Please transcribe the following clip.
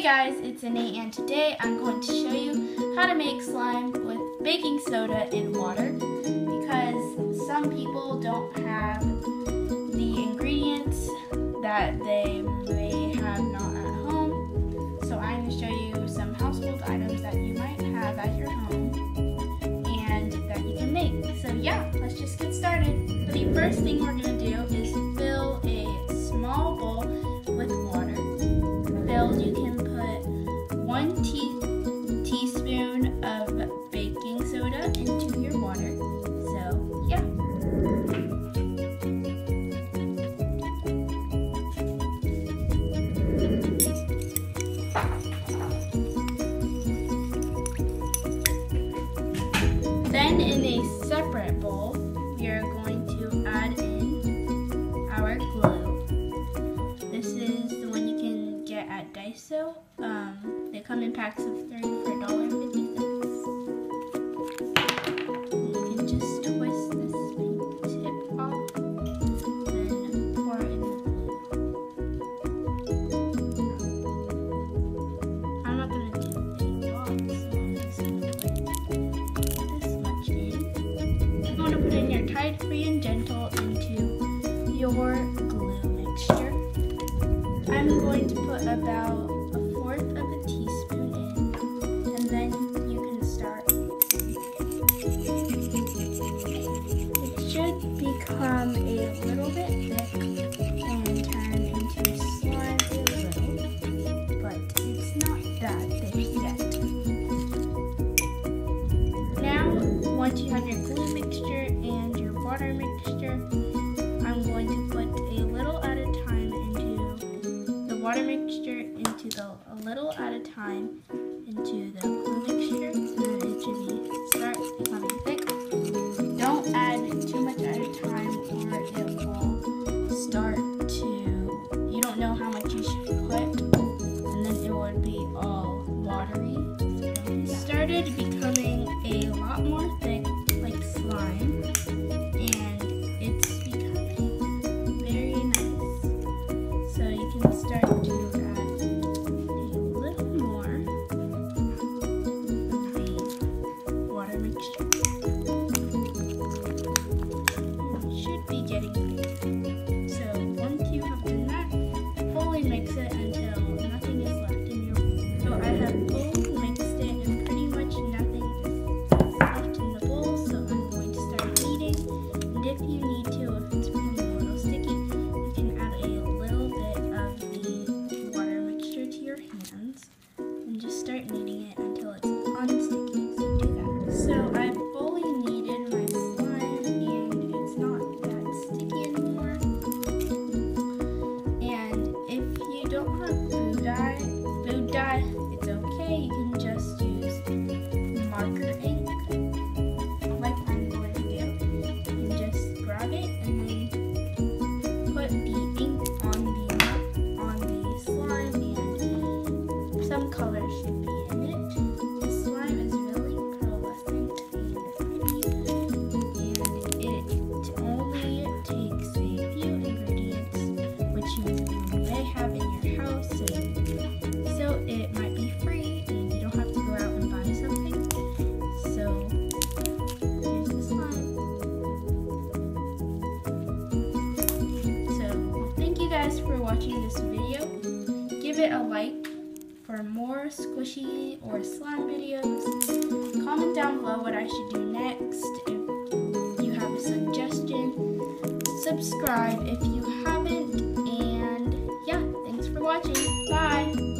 Hey guys, it's Annie and today I'm going to show you how to make slime with baking soda and water because some people don't have the ingredients that they may have not at home. So I'm going to show you some household items that you might have at your home and that you can make. So yeah, let's just get started. The first thing we're going to our. This is the one you can get at Daiso. Um, they come in packs of three for $1.50. I'm going to put about a fourth of a teaspoon in, and then you can start. It should become a little bit thick into the a little at a time into the glue mixture, and then it should be start becoming thick. Don't add too much at a time or it will start to, you don't know how much you should put, and then it would be all watery. It started guys watching this video. Give it a like for more squishy or slime videos. Comment down below what I should do next if you have a suggestion. Subscribe if you haven't. And yeah, thanks for watching.